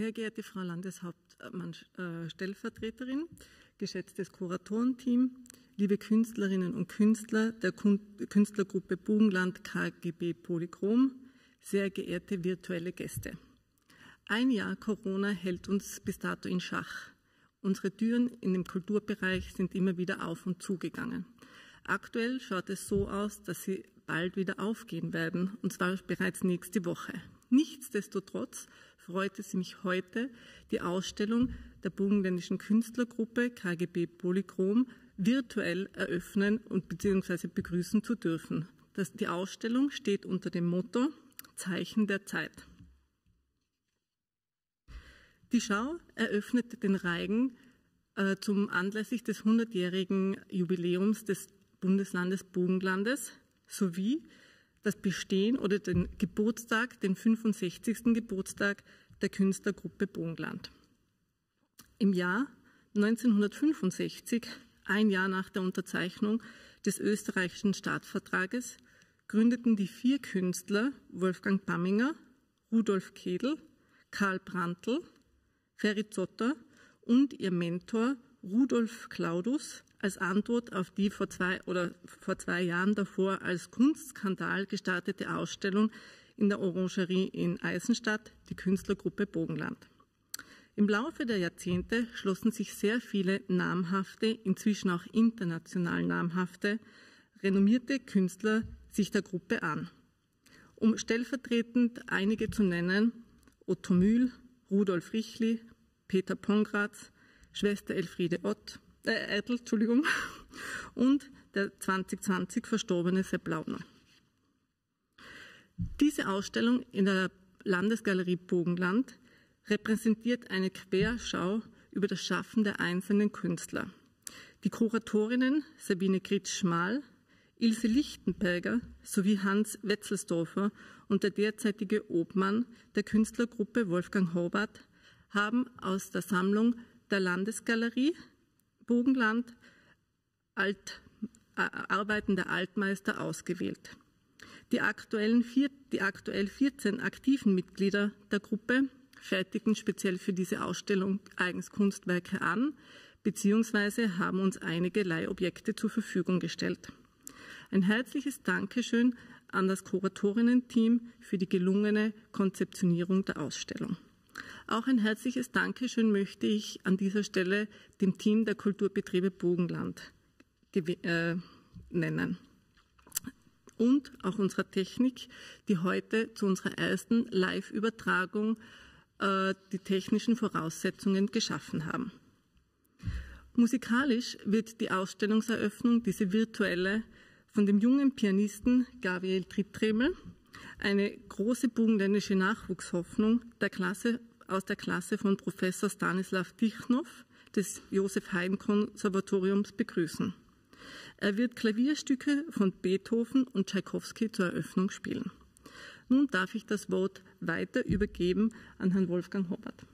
Sehr geehrte Frau Landeshauptmann-Stellvertreterin, geschätztes Kuratorenteam, liebe Künstlerinnen und Künstler der Künstlergruppe Bugenland KGB Polychrom, sehr geehrte virtuelle Gäste. Ein Jahr Corona hält uns bis dato in Schach. Unsere Türen in dem Kulturbereich sind immer wieder auf und zugegangen. Aktuell schaut es so aus, dass sie bald wieder aufgehen werden, und zwar bereits nächste Woche. Nichtsdestotrotz freut es mich heute, die Ausstellung der burgenländischen Künstlergruppe KGB Polychrom virtuell eröffnen und beziehungsweise begrüßen zu dürfen. Das, die Ausstellung steht unter dem Motto Zeichen der Zeit. Die Schau eröffnete den Reigen äh, zum anlässlich des 100-jährigen Jubiläums des Bundeslandes Burgenlandes sowie das Bestehen oder den Geburtstag, den 65. Geburtstag der Künstlergruppe Burgenland. Im Jahr 1965, ein Jahr nach der Unterzeichnung des österreichischen Staatsvertrages, gründeten die vier Künstler Wolfgang Bamminger, Rudolf Kedel, Karl Brandl, Ferry Zotter und ihr Mentor Rudolf Claudus als Antwort auf die vor zwei oder vor zwei Jahren davor als Kunstskandal gestartete Ausstellung in der Orangerie in Eisenstadt, die Künstlergruppe Bogenland. Im Laufe der Jahrzehnte schlossen sich sehr viele namhafte, inzwischen auch international namhafte, renommierte Künstler sich der Gruppe an. Um stellvertretend einige zu nennen, Otto Mühl, Rudolf Richli, Peter Pongratz, Schwester Elfriede Ott, äh, Eitel, Entschuldigung, und der 2020 verstorbene Sepp Laubner. Diese Ausstellung in der Landesgalerie Bogenland repräsentiert eine Querschau über das Schaffen der einzelnen Künstler. Die Kuratorinnen Sabine Gritsch-Schmal, Ilse Lichtenberger sowie Hans Wetzelsdorfer und der derzeitige Obmann der Künstlergruppe Wolfgang Hobart haben aus der Sammlung der Landesgalerie Bogenland Alt, äh, Arbeiten der Altmeister ausgewählt. Die, aktuellen vier, die aktuell 14 aktiven Mitglieder der Gruppe fertigen speziell für diese Ausstellung eigens Kunstwerke an, beziehungsweise haben uns einige Leihobjekte zur Verfügung gestellt. Ein herzliches Dankeschön an das Kuratorinnen-Team für die gelungene Konzeptionierung der Ausstellung. Auch ein herzliches Dankeschön möchte ich an dieser Stelle dem Team der Kulturbetriebe Bogenland äh, nennen. Und auch unserer Technik, die heute zu unserer ersten Live-Übertragung äh, die technischen Voraussetzungen geschaffen haben. Musikalisch wird die Ausstellungseröffnung, diese virtuelle, von dem jungen Pianisten Gabriel Trittremel, eine große burgenländische Nachwuchshoffnung der Klasse aus der Klasse von Professor Stanislav Tichnow des Josef Haydn Konservatoriums begrüßen. Er wird Klavierstücke von Beethoven und Tschaikowski zur Eröffnung spielen. Nun darf ich das Wort weiter übergeben an Herrn Wolfgang Hobbart.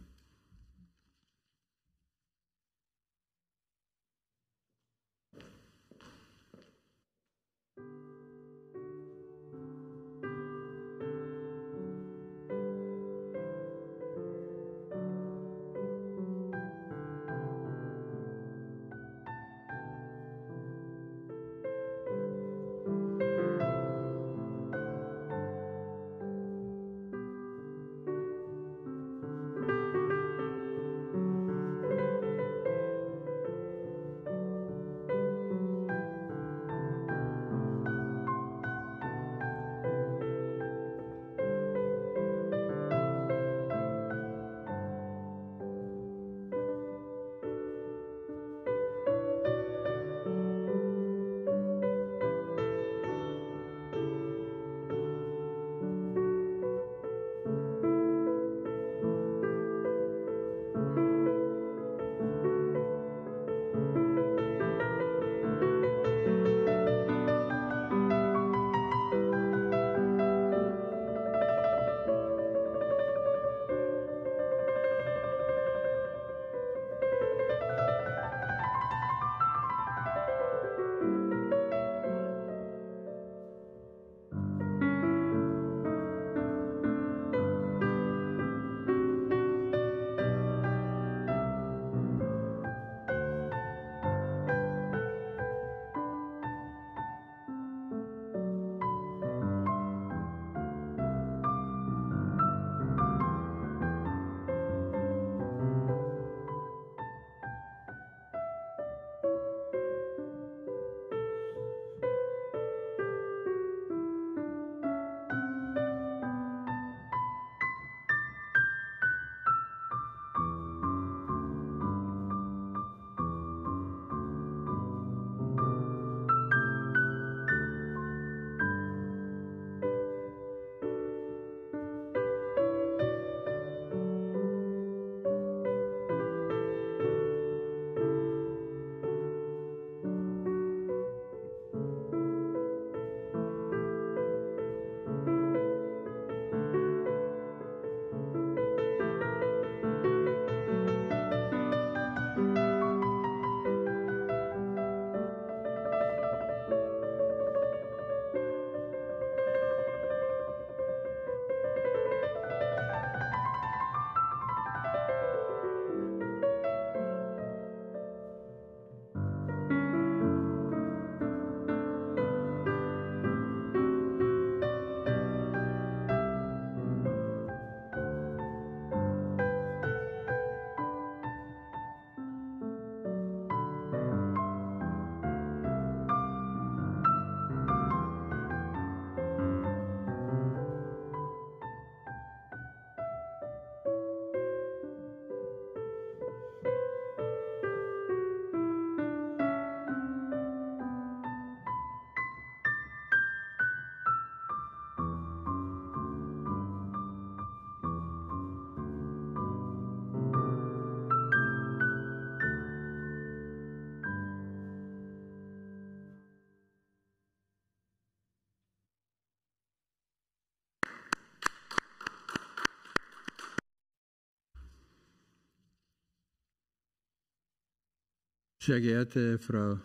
Sehr geehrte Frau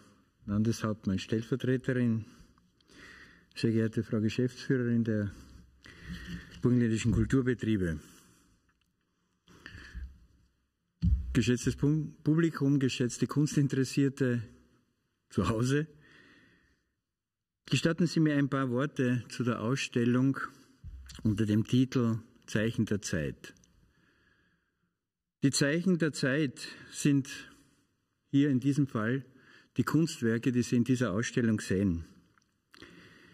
Landeshauptmann Stellvertreterin, sehr geehrte Frau Geschäftsführerin der burgenländischen Kulturbetriebe, geschätztes Publikum, geschätzte Kunstinteressierte zu Hause, gestatten Sie mir ein paar Worte zu der Ausstellung unter dem Titel Zeichen der Zeit. Die Zeichen der Zeit sind hier in diesem Fall die Kunstwerke, die Sie in dieser Ausstellung sehen.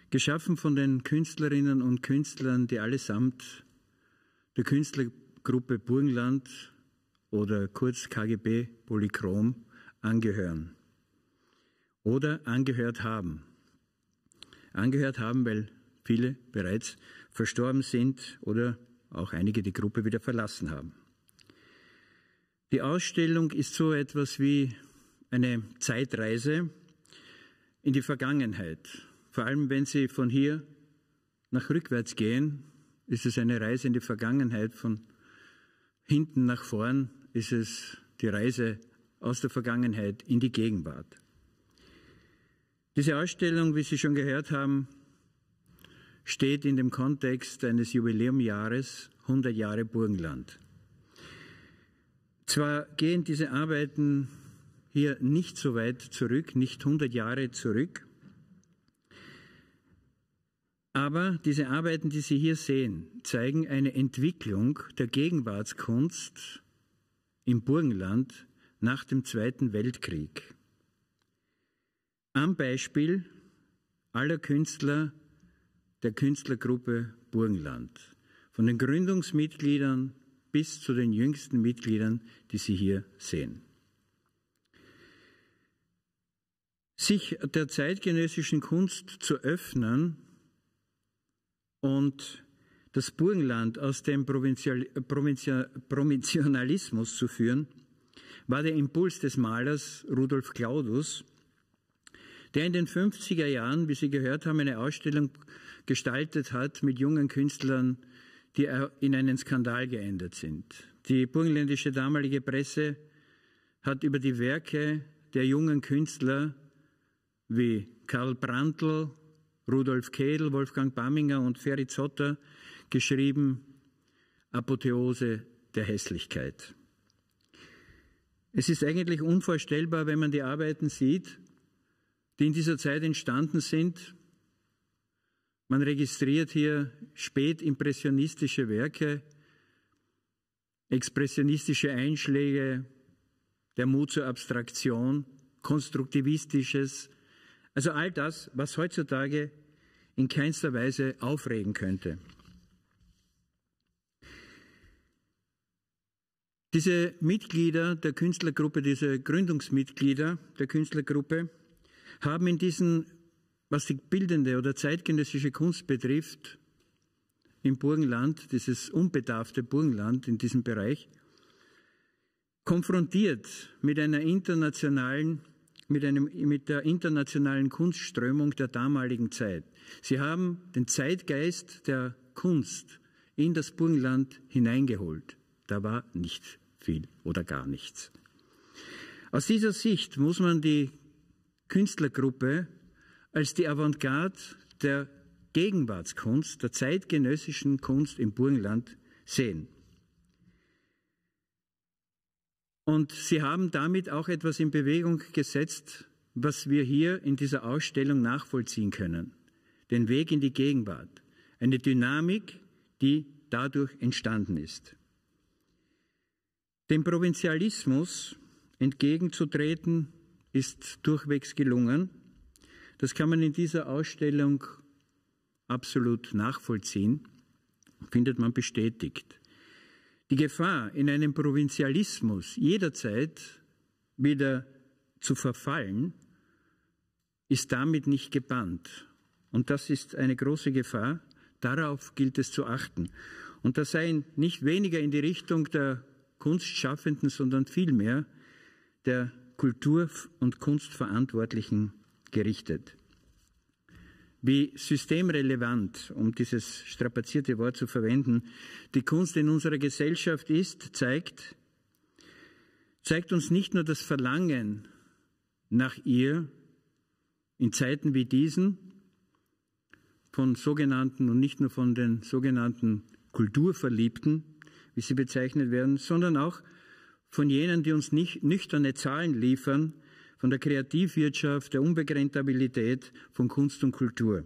Geschaffen von den Künstlerinnen und Künstlern, die allesamt der Künstlergruppe Burgenland oder kurz KGB Polychrom angehören oder angehört haben. Angehört haben, weil viele bereits verstorben sind oder auch einige die Gruppe wieder verlassen haben. Die Ausstellung ist so etwas wie eine Zeitreise in die Vergangenheit. Vor allem, wenn Sie von hier nach rückwärts gehen, ist es eine Reise in die Vergangenheit. Von hinten nach vorn ist es die Reise aus der Vergangenheit in die Gegenwart. Diese Ausstellung, wie Sie schon gehört haben, steht in dem Kontext eines Jubiläumjahres 100 Jahre Burgenland. Zwar gehen diese Arbeiten hier nicht so weit zurück, nicht 100 Jahre zurück, aber diese Arbeiten, die Sie hier sehen, zeigen eine Entwicklung der Gegenwartskunst im Burgenland nach dem Zweiten Weltkrieg. Am Beispiel aller Künstler der Künstlergruppe Burgenland, von den Gründungsmitgliedern bis zu den jüngsten Mitgliedern, die Sie hier sehen. Sich der zeitgenössischen Kunst zu öffnen und das Burgenland aus dem Provinzialismus zu führen, war der Impuls des Malers Rudolf Claudus, der in den 50er Jahren, wie Sie gehört haben, eine Ausstellung gestaltet hat mit jungen Künstlern, die in einen Skandal geendet sind. Die burgenländische damalige Presse hat über die Werke der jungen Künstler wie Karl Brandl, Rudolf Kehl, Wolfgang Bamminger und Ferry Zotter geschrieben, Apotheose der Hässlichkeit. Es ist eigentlich unvorstellbar, wenn man die Arbeiten sieht, die in dieser Zeit entstanden sind. Man registriert hier spätimpressionistische Werke, expressionistische Einschläge, der Mut zur Abstraktion, konstruktivistisches, also all das, was heutzutage in keinster Weise aufregen könnte. Diese Mitglieder der Künstlergruppe, diese Gründungsmitglieder der Künstlergruppe haben in diesen, was die bildende oder zeitgenössische Kunst betrifft, im Burgenland, dieses unbedarfte Burgenland in diesem Bereich, konfrontiert mit einer internationalen mit, einem, mit der internationalen Kunstströmung der damaligen Zeit. Sie haben den Zeitgeist der Kunst in das Burgenland hineingeholt. Da war nicht viel oder gar nichts. Aus dieser Sicht muss man die Künstlergruppe als die Avantgarde der Gegenwartskunst, der zeitgenössischen Kunst im Burgenland sehen. Und sie haben damit auch etwas in Bewegung gesetzt, was wir hier in dieser Ausstellung nachvollziehen können. Den Weg in die Gegenwart. Eine Dynamik, die dadurch entstanden ist. Dem Provinzialismus entgegenzutreten, ist durchwegs gelungen. Das kann man in dieser Ausstellung absolut nachvollziehen, findet man bestätigt. Die Gefahr, in einem Provinzialismus jederzeit wieder zu verfallen, ist damit nicht gebannt. Und das ist eine große Gefahr. Darauf gilt es zu achten. Und das sei nicht weniger in die Richtung der Kunstschaffenden, sondern vielmehr der Kultur- und Kunstverantwortlichen gerichtet. Wie systemrelevant, um dieses strapazierte Wort zu verwenden, die Kunst in unserer Gesellschaft ist, zeigt, zeigt uns nicht nur das Verlangen nach ihr in Zeiten wie diesen von sogenannten und nicht nur von den sogenannten Kulturverliebten, wie sie bezeichnet werden, sondern auch von jenen, die uns nicht, nüchterne Zahlen liefern, von der Kreativwirtschaft, der Unbegrenztabilität von Kunst und Kultur.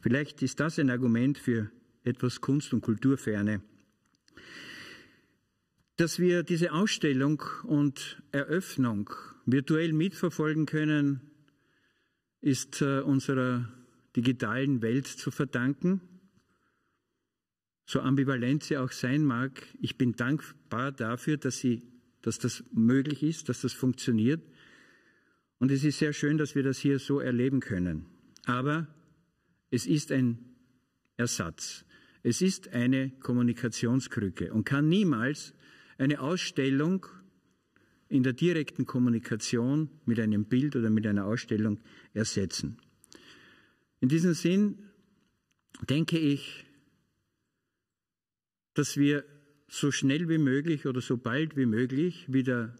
Vielleicht ist das ein Argument für etwas Kunst- und Kulturferne. Dass wir diese Ausstellung und Eröffnung virtuell mitverfolgen können, ist äh, unserer digitalen Welt zu verdanken. So ambivalent sie auch sein mag, ich bin dankbar dafür, dass, sie, dass das möglich ist, dass das funktioniert. Und es ist sehr schön, dass wir das hier so erleben können. Aber es ist ein Ersatz. Es ist eine Kommunikationskrücke und kann niemals eine Ausstellung in der direkten Kommunikation mit einem Bild oder mit einer Ausstellung ersetzen. In diesem Sinn denke ich, dass wir so schnell wie möglich oder so bald wie möglich wieder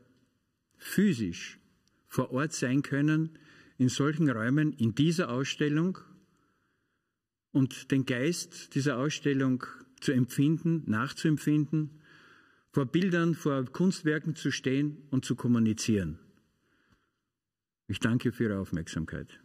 physisch vor Ort sein können in solchen Räumen, in dieser Ausstellung und den Geist dieser Ausstellung zu empfinden, nachzuempfinden, vor Bildern, vor Kunstwerken zu stehen und zu kommunizieren. Ich danke für Ihre Aufmerksamkeit.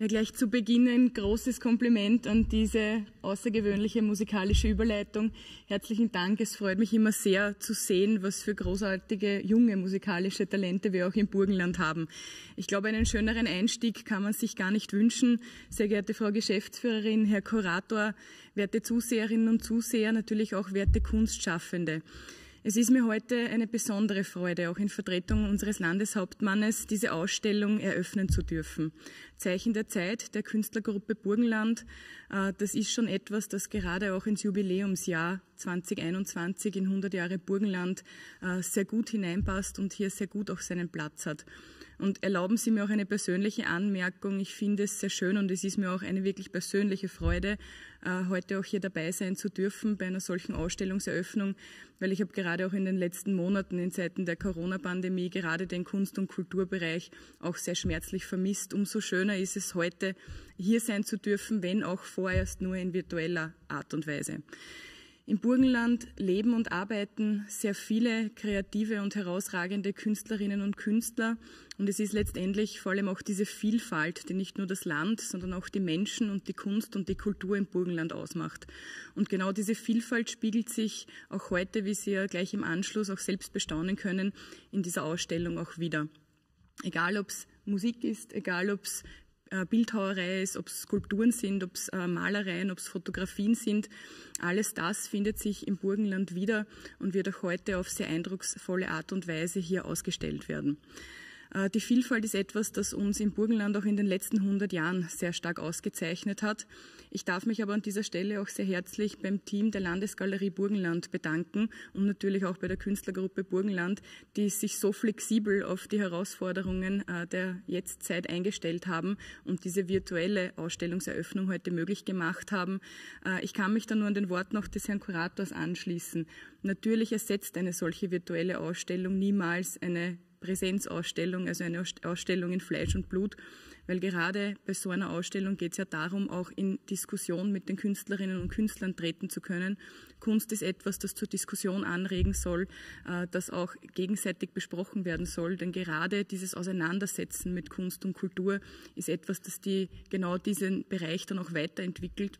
Ja, gleich zu Beginn ein großes Kompliment an diese außergewöhnliche musikalische Überleitung. Herzlichen Dank. Es freut mich immer sehr zu sehen, was für großartige junge musikalische Talente wir auch im Burgenland haben. Ich glaube, einen schöneren Einstieg kann man sich gar nicht wünschen. Sehr geehrte Frau Geschäftsführerin, Herr Kurator, werte Zuseherinnen und Zuseher, natürlich auch werte Kunstschaffende. Es ist mir heute eine besondere Freude, auch in Vertretung unseres Landeshauptmannes diese Ausstellung eröffnen zu dürfen. Zeichen der Zeit der Künstlergruppe Burgenland, äh, das ist schon etwas, das gerade auch ins Jubiläumsjahr 2021 in 100 Jahre Burgenland äh, sehr gut hineinpasst und hier sehr gut auch seinen Platz hat. Und erlauben Sie mir auch eine persönliche Anmerkung. Ich finde es sehr schön und es ist mir auch eine wirklich persönliche Freude, äh, heute auch hier dabei sein zu dürfen bei einer solchen Ausstellungseröffnung, weil ich habe gerade auch in den letzten Monaten in Zeiten der Corona-Pandemie gerade den Kunst- und Kulturbereich auch sehr schmerzlich vermisst. Umso schöner ist es heute, hier sein zu dürfen, wenn auch vorerst nur in virtueller Art und Weise. Im Burgenland leben und arbeiten sehr viele kreative und herausragende Künstlerinnen und Künstler. Und es ist letztendlich vor allem auch diese Vielfalt, die nicht nur das Land, sondern auch die Menschen und die Kunst und die Kultur im Burgenland ausmacht. Und genau diese Vielfalt spiegelt sich auch heute, wie Sie ja gleich im Anschluss auch selbst bestaunen können, in dieser Ausstellung auch wieder. Egal ob es Musik ist, egal ob es Bildhauerei ist, ob es Skulpturen sind, ob es äh, Malereien, ob es Fotografien sind. Alles das findet sich im Burgenland wieder und wird auch heute auf sehr eindrucksvolle Art und Weise hier ausgestellt werden. Äh, die Vielfalt ist etwas, das uns im Burgenland auch in den letzten 100 Jahren sehr stark ausgezeichnet hat. Ich darf mich aber an dieser Stelle auch sehr herzlich beim Team der Landesgalerie Burgenland bedanken und natürlich auch bei der Künstlergruppe Burgenland, die sich so flexibel auf die Herausforderungen äh, der Jetztzeit eingestellt haben und diese virtuelle Ausstellungseröffnung heute möglich gemacht haben. Äh, ich kann mich da nur an den Worten auch des Herrn Kurators anschließen. Natürlich ersetzt eine solche virtuelle Ausstellung niemals eine Präsenzausstellung, also eine Ausstellung in Fleisch und Blut, weil gerade bei so einer Ausstellung geht es ja darum, auch in Diskussion mit den Künstlerinnen und Künstlern treten zu können. Kunst ist etwas, das zur Diskussion anregen soll, äh, das auch gegenseitig besprochen werden soll, denn gerade dieses Auseinandersetzen mit Kunst und Kultur ist etwas, das die, genau diesen Bereich dann auch weiterentwickelt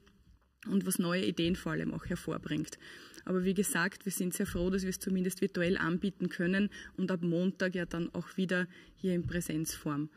und was neue Ideen vor allem auch hervorbringt. Aber wie gesagt, wir sind sehr froh, dass wir es zumindest virtuell anbieten können und ab Montag ja dann auch wieder hier in Präsenzform.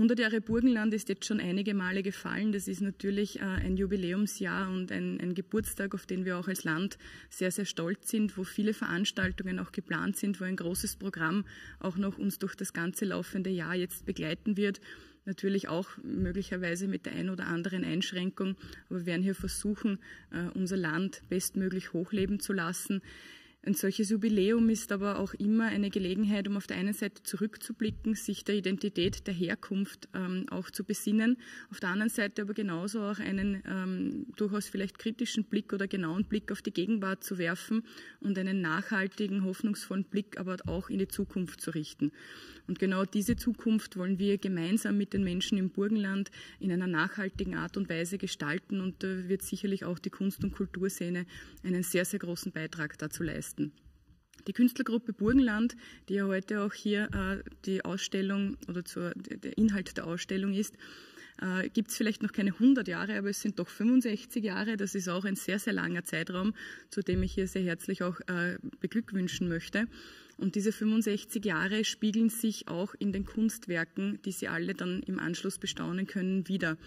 100 Jahre Burgenland ist jetzt schon einige Male gefallen. Das ist natürlich äh, ein Jubiläumsjahr und ein, ein, Geburtstag, auf den wir auch als Land sehr, sehr stolz sind, wo viele Veranstaltungen auch geplant sind, wo ein großes Programm auch noch uns durch das ganze laufende Jahr jetzt begleiten wird natürlich auch möglicherweise mit der einen oder anderen Einschränkung, aber wir werden hier versuchen, äh, unser Land bestmöglich hochleben zu lassen. Ein solches Jubiläum ist aber auch immer eine Gelegenheit, um auf der einen Seite zurückzublicken, sich der Identität der Herkunft ähm, auch zu besinnen, auf der anderen Seite aber genauso auch einen ähm, durchaus vielleicht kritischen Blick oder genauen Blick auf die Gegenwart zu werfen und einen nachhaltigen, hoffnungsvollen Blick aber auch in die Zukunft zu richten. Und genau diese Zukunft wollen wir gemeinsam mit den Menschen im Burgenland in einer nachhaltigen Art und Weise gestalten. Und da wird sicherlich auch die Kunst- und Kulturszene einen sehr, sehr großen Beitrag dazu leisten. Die Künstlergruppe Burgenland, die ja heute auch hier äh, die Ausstellung oder zur, der Inhalt der Ausstellung ist, äh, gibt es vielleicht noch keine 100 Jahre, aber es sind doch 65 Jahre. Das ist auch ein sehr, sehr langer Zeitraum, zu dem ich hier sehr herzlich auch äh, beglückwünschen möchte. Und diese 65 Jahre spiegeln sich auch in den Kunstwerken, die Sie alle dann im Anschluss bestaunen können, wieder.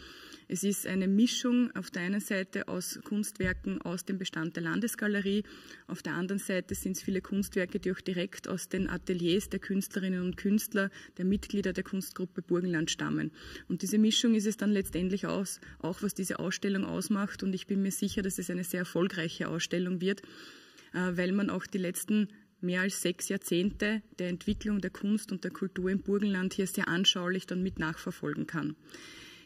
Es ist eine Mischung auf der einen Seite aus Kunstwerken aus dem Bestand der Landesgalerie, auf der anderen Seite sind es viele Kunstwerke, die auch direkt aus den Ateliers der Künstlerinnen und Künstler, der Mitglieder der Kunstgruppe Burgenland stammen. Und diese Mischung ist es dann letztendlich aus, auch was diese Ausstellung ausmacht. Und ich bin mir sicher, dass es eine sehr erfolgreiche Ausstellung wird, äh, weil man auch die letzten mehr als sechs Jahrzehnte der Entwicklung der Kunst und der Kultur im Burgenland hier sehr anschaulich dann mit nachverfolgen kann.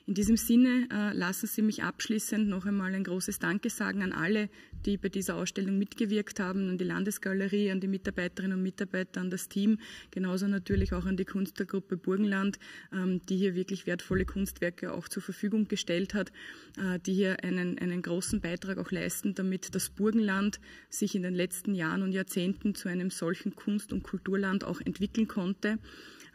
In diesem Sinne äh, lassen Sie mich abschließend noch einmal ein großes Danke sagen an alle, die bei dieser Ausstellung mitgewirkt haben, an die Landesgalerie, an die Mitarbeiterinnen und Mitarbeiter, an das Team, genauso natürlich auch an die Kunstgruppe Burgenland, ähm, die hier wirklich wertvolle Kunstwerke auch zur Verfügung gestellt hat, äh, die hier einen, einen großen Beitrag auch leisten, damit das Burgenland sich in den letzten Jahren und Jahrzehnten zu einem solchen Kunst- und Kulturland auch entwickeln konnte.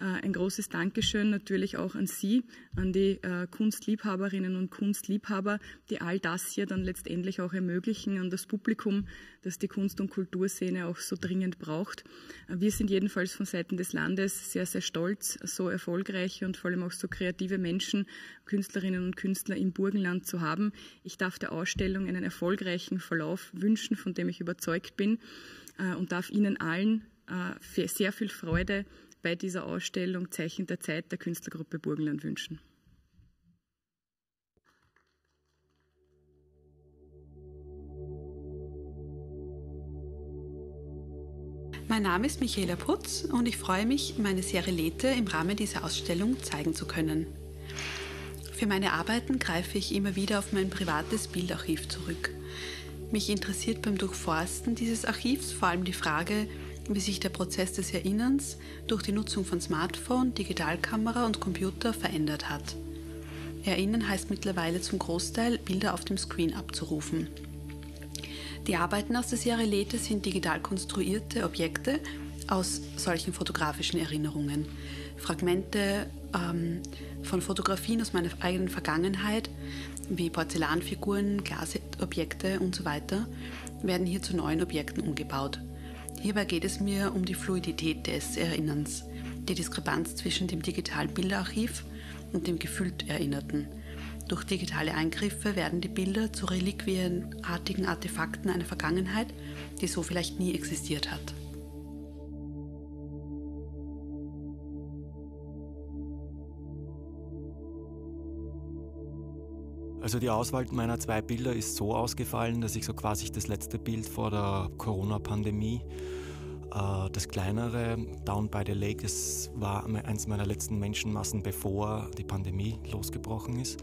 Ein großes Dankeschön natürlich auch an Sie, an die Kunstliebhaberinnen und Kunstliebhaber, die all das hier dann letztendlich auch ermöglichen und das Publikum, das die Kunst- und Kulturszene auch so dringend braucht. Wir sind jedenfalls von Seiten des Landes sehr, sehr stolz, so erfolgreiche und vor allem auch so kreative Menschen, Künstlerinnen und Künstler im Burgenland zu haben. Ich darf der Ausstellung einen erfolgreichen Verlauf wünschen, von dem ich überzeugt bin äh, und darf Ihnen allen äh, sehr viel Freude bei dieser Ausstellung Zeichen der Zeit der Künstlergruppe Burgenland wünschen. Mein Name ist Michaela Putz und ich freue mich, meine Serie Lethe im Rahmen dieser Ausstellung zeigen zu können. Für meine Arbeiten greife ich immer wieder auf mein privates Bildarchiv zurück. Mich interessiert beim Durchforsten dieses Archivs vor allem die Frage, wie sich der Prozess des Erinnerns durch die Nutzung von Smartphone, Digitalkamera und Computer verändert hat. Erinnern heißt mittlerweile zum Großteil, Bilder auf dem Screen abzurufen. Die Arbeiten aus der Serie Lethe sind digital konstruierte Objekte aus solchen fotografischen Erinnerungen. Fragmente ähm, von Fotografien aus meiner eigenen Vergangenheit, wie Porzellanfiguren, Glasobjekte und so werden hier zu neuen Objekten umgebaut. Hierbei geht es mir um die Fluidität des Erinnerns, die Diskrepanz zwischen dem digitalen Bilderarchiv und dem gefühlt Erinnerten. Durch digitale Eingriffe werden die Bilder zu reliquienartigen Artefakten einer Vergangenheit, die so vielleicht nie existiert hat. Also die Auswahl meiner zwei Bilder ist so ausgefallen, dass ich so quasi das letzte Bild vor der Corona-Pandemie, äh, das kleinere Down by the Lake, das war eines meiner letzten Menschenmassen, bevor die Pandemie losgebrochen ist.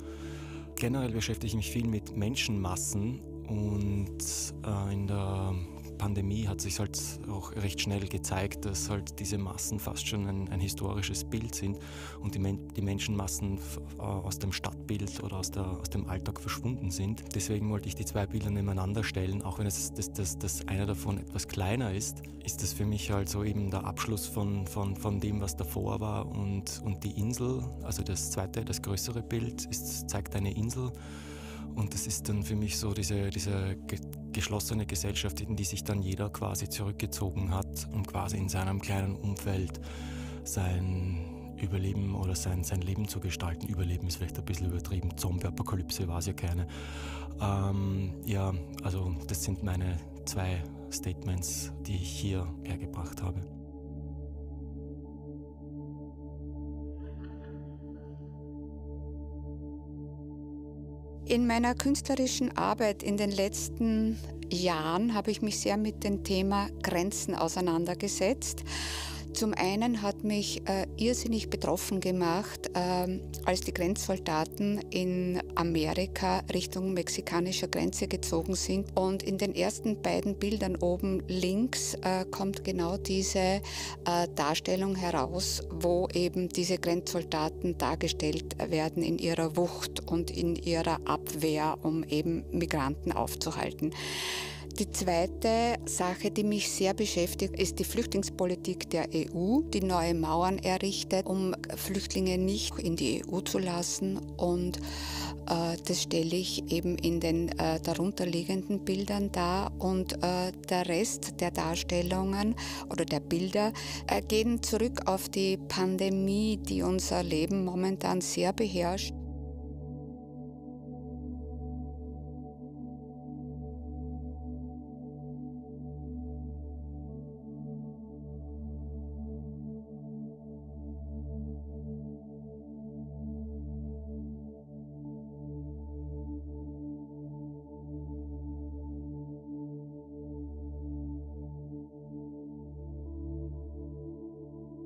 Generell beschäftige ich mich viel mit Menschenmassen und äh, in der Pandemie hat sich halt auch recht schnell gezeigt, dass halt diese Massen fast schon ein, ein historisches Bild sind und die, Men die Menschenmassen äh, aus dem Stadtbild oder aus, der, aus dem Alltag verschwunden sind. Deswegen wollte ich die zwei Bilder nebeneinander stellen, auch wenn es das, das, das eine davon etwas kleiner ist, ist das für mich halt so eben der Abschluss von, von, von dem, was davor war und, und die Insel, also das zweite, das größere Bild, ist, zeigt eine Insel und das ist dann für mich so diese, diese geschlossene Gesellschaft, in die sich dann jeder quasi zurückgezogen hat, um quasi in seinem kleinen Umfeld sein Überleben oder sein, sein Leben zu gestalten. Überleben ist vielleicht ein bisschen übertrieben. Zombie-Apokalypse war es ja keine. Ähm, ja, also das sind meine zwei Statements, die ich hier hergebracht habe. In meiner künstlerischen Arbeit in den letzten Jahren habe ich mich sehr mit dem Thema Grenzen auseinandergesetzt. Zum einen hat mich äh, irrsinnig betroffen gemacht, äh, als die Grenzsoldaten in Amerika Richtung mexikanischer Grenze gezogen sind. Und in den ersten beiden Bildern oben links äh, kommt genau diese äh, Darstellung heraus, wo eben diese Grenzsoldaten dargestellt werden in ihrer Wucht und in ihrer Abwehr, um eben Migranten aufzuhalten. Die zweite Sache, die mich sehr beschäftigt, ist die Flüchtlingspolitik der EU, die neue Mauern errichtet, um Flüchtlinge nicht in die EU zu lassen. Und äh, das stelle ich eben in den äh, darunterliegenden Bildern dar. Und äh, der Rest der Darstellungen oder der Bilder äh, gehen zurück auf die Pandemie, die unser Leben momentan sehr beherrscht.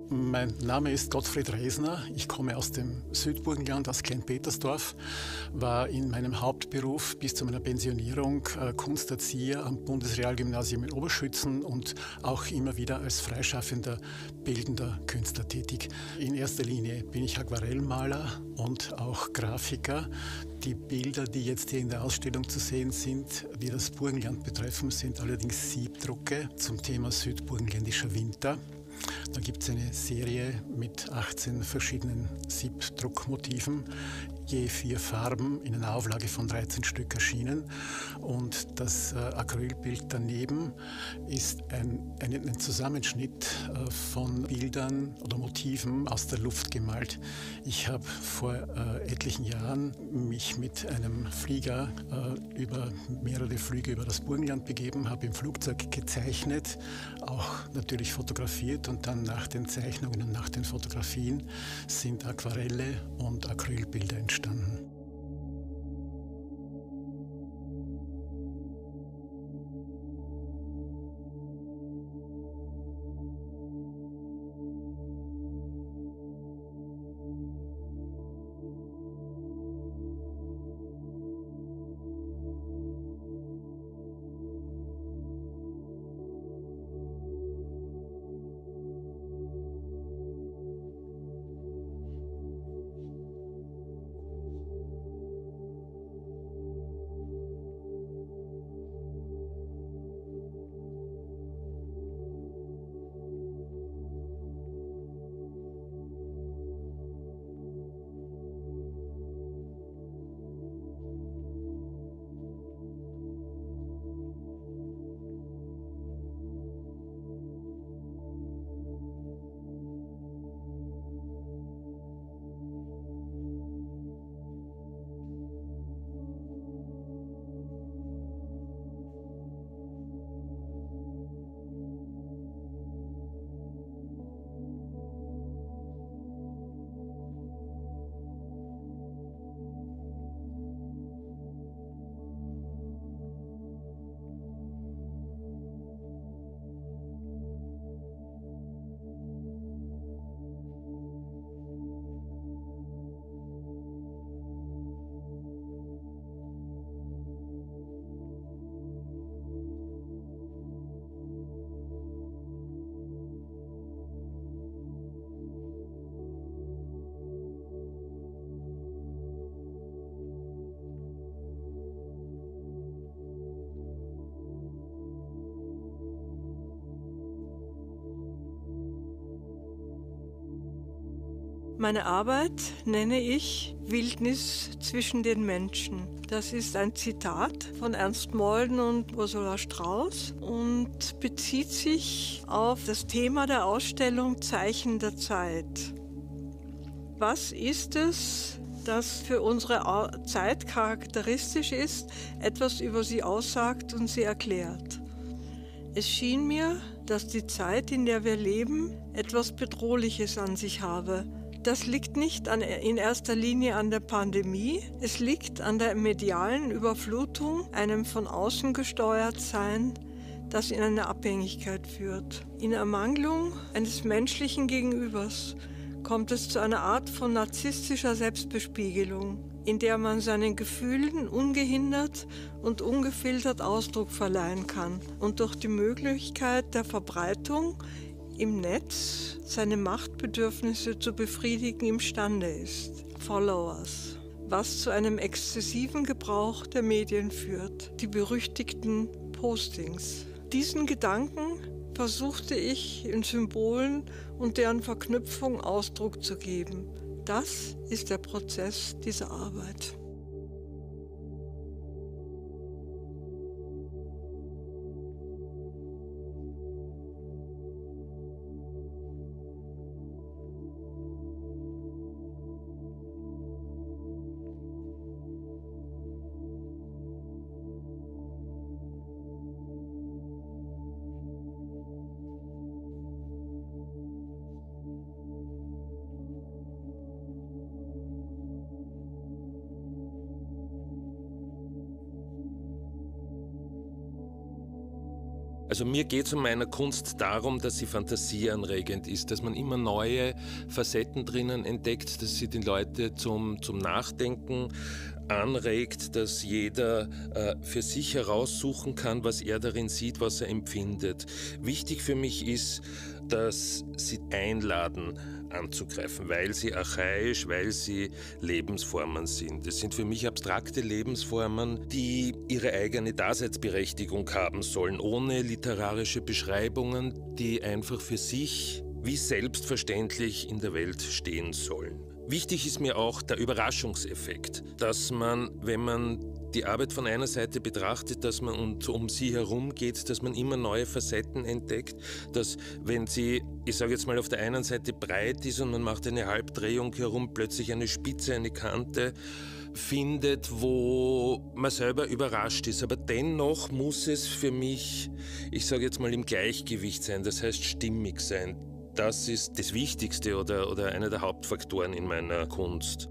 Mein Name ist Gottfried Resner. Ich komme aus dem Südburgenland, aus Klein-Petersdorf, war in meinem Hauptberuf bis zu meiner Pensionierung äh, Kunsterzieher am Bundesrealgymnasium in Oberschützen und auch immer wieder als freischaffender bildender Künstler tätig. In erster Linie bin ich Aquarellmaler und auch Grafiker. Die Bilder, die jetzt hier in der Ausstellung zu sehen sind, die das Burgenland betreffen, sind allerdings Siebdrucke zum Thema südburgenländischer Winter. Da gibt es eine Serie mit 18 verschiedenen Siebdruckmotiven, je vier Farben in einer Auflage von 13 Stück erschienen. Und das äh, Acrylbild daneben ist ein, ein, ein Zusammenschnitt äh, von Bildern oder Motiven aus der Luft gemalt. Ich habe vor äh, etlichen Jahren mich mit einem Flieger äh, über mehrere Flüge über das Burgenland begeben, habe im Flugzeug gezeichnet, auch natürlich fotografiert und dann nach den Zeichnungen und nach den Fotografien sind Aquarelle und Acrylbilder entstanden. Meine Arbeit nenne ich Wildnis zwischen den Menschen. Das ist ein Zitat von Ernst Molden und Ursula Strauß und bezieht sich auf das Thema der Ausstellung Zeichen der Zeit. Was ist es, das für unsere Zeit charakteristisch ist, etwas über sie aussagt und sie erklärt? Es schien mir, dass die Zeit, in der wir leben, etwas Bedrohliches an sich habe das liegt nicht an, in erster Linie an der Pandemie, es liegt an der medialen Überflutung, einem von außen gesteuert Sein, das in eine Abhängigkeit führt. In Ermangelung eines menschlichen Gegenübers kommt es zu einer Art von narzisstischer Selbstbespiegelung, in der man seinen Gefühlen ungehindert und ungefiltert Ausdruck verleihen kann und durch die Möglichkeit der Verbreitung im Netz seine Machtbedürfnisse zu befriedigen imstande ist. Followers. Was zu einem exzessiven Gebrauch der Medien führt. Die berüchtigten Postings. Diesen Gedanken versuchte ich in Symbolen und deren Verknüpfung Ausdruck zu geben. Das ist der Prozess dieser Arbeit. Also mir geht es um meiner Kunst darum, dass sie fantasieanregend ist, dass man immer neue Facetten drinnen entdeckt, dass sie die Leute zum, zum Nachdenken anregt, dass jeder äh, für sich heraussuchen kann, was er darin sieht, was er empfindet. Wichtig für mich ist, dass sie einladen anzugreifen, weil sie archaisch, weil sie Lebensformen sind. Es sind für mich abstrakte Lebensformen, die ihre eigene Daseinsberechtigung haben sollen, ohne literarische Beschreibungen, die einfach für sich wie selbstverständlich in der Welt stehen sollen. Wichtig ist mir auch der Überraschungseffekt, dass man, wenn man die Arbeit von einer Seite betrachtet, dass man und um sie herum geht, dass man immer neue Facetten entdeckt, dass wenn sie, ich sage jetzt mal, auf der einen Seite breit ist und man macht eine Halbdrehung herum, plötzlich eine Spitze, eine Kante findet, wo man selber überrascht ist. Aber dennoch muss es für mich, ich sage jetzt mal, im Gleichgewicht sein, das heißt stimmig sein. Das ist das Wichtigste oder, oder einer der Hauptfaktoren in meiner Kunst.